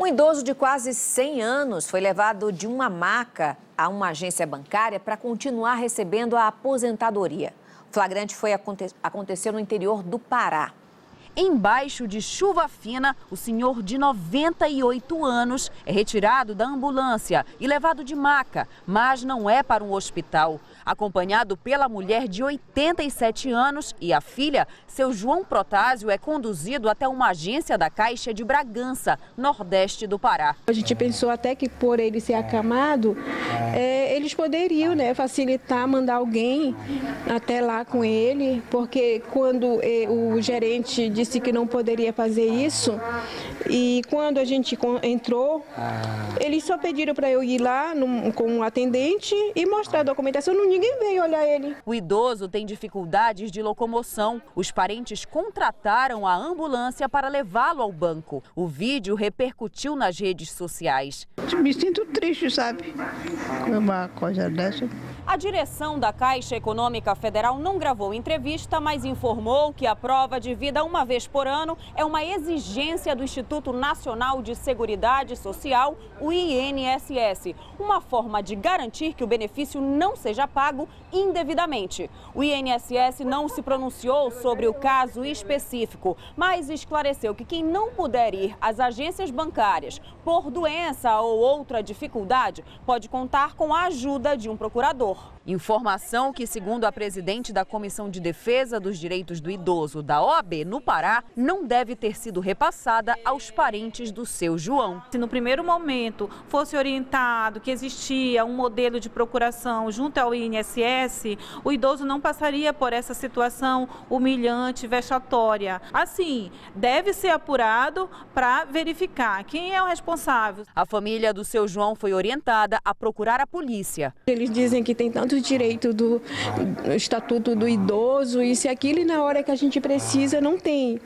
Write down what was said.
Um idoso de quase 100 anos foi levado de uma maca a uma agência bancária para continuar recebendo a aposentadoria. O flagrante foi aconte aconteceu no interior do Pará. Embaixo de chuva fina, o senhor de 98 anos é retirado da ambulância e levado de maca, mas não é para um hospital. Acompanhado pela mulher de 87 anos e a filha, seu João Protásio é conduzido até uma agência da Caixa de Bragança, nordeste do Pará. A gente pensou até que por ele ser acamado, é, eles poderiam né, facilitar, mandar alguém até lá com ele, porque quando é, o gerente disse que não poderia fazer isso, e quando a gente entrou, eles só pediram para eu ir lá no, com um atendente e mostrar a documentação. Não, ninguém veio olhar ele. O idoso tem dificuldades de locomoção. Os parentes contrataram a ambulância para levá-lo ao banco. O vídeo repercutiu nas redes sociais. Me sinto triste, sabe? Uma coisa dessa. A direção da Caixa Econômica Federal não gravou entrevista, mas informou que a prova de vida uma vez por ano é uma exigência do Instituto Nacional de Seguridade Social, o INSS, uma forma de garantir que o benefício não seja pago indevidamente. O INSS não se pronunciou sobre o caso específico, mas esclareceu que quem não puder ir às agências bancárias por doença ou outra dificuldade pode contar com a ajuda de um procurador. Informação que, segundo a presidente da Comissão de Defesa dos Direitos do Idoso da OAB no Pará, não deve ter sido repassada aos parentes do seu João. Se no primeiro momento fosse orientado que existia um modelo de procuração junto ao INSS, o idoso não passaria por essa situação humilhante, vexatória. Assim, deve ser apurado para verificar quem é o responsável. A família do seu João foi orientada a procurar a polícia. Eles dizem que tem tanto direito do, do Estatuto do Idoso, isso e aquilo, e na hora que a gente precisa não tem.